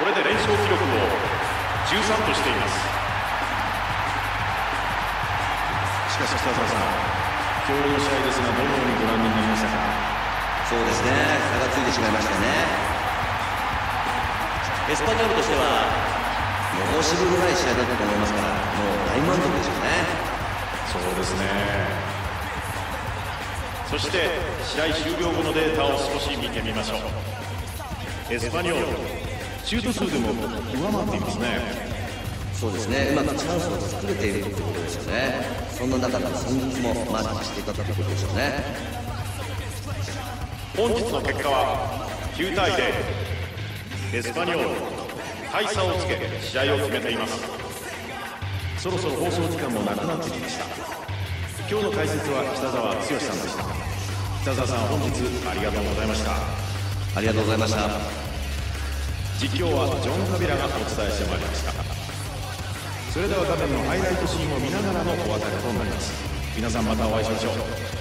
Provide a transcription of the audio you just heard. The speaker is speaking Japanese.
これで連勝記録を13としています。しかし北澤さん今日の試合ですがどのようにご覧になりましたか？そうですね。差がついてしまいましたね。エスパニョールとしては申し分のない試合だったと思いますからもう大満足でしょうね。そうですね。そして試合終了後のデータを少し見てみましょう。エスパニョールシュート数でも上回っていますね。そうですね。うまくチャンスを作れているということですよね。そんな中で戦術もマークしていたということでしょうね。本日の結果は9対0エスパニョール大差をつけ試合を決めています。そろそろ放送時間もなくなってきました。今日の解説は北澤剛さんでした。北澤さん本日ありがとうございました。ありがとうございました実況はジョン・カビラがお伝えしてまいりました。それでは画面のハイライトシーンを見ながらのお別れとなります。皆さんまたお会いしましょう。